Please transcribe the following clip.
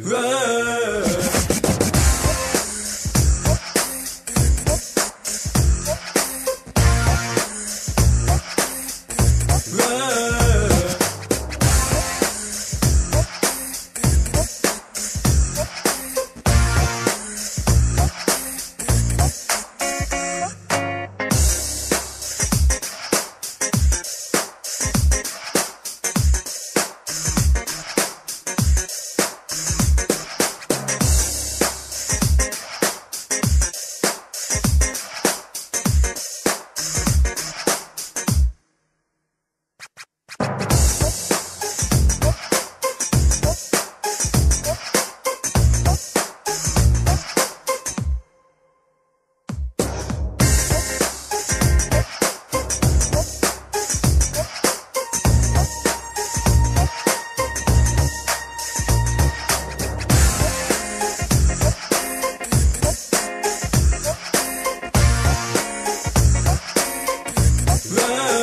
Run. Love.